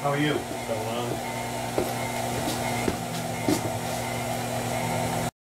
How are you? What's going on?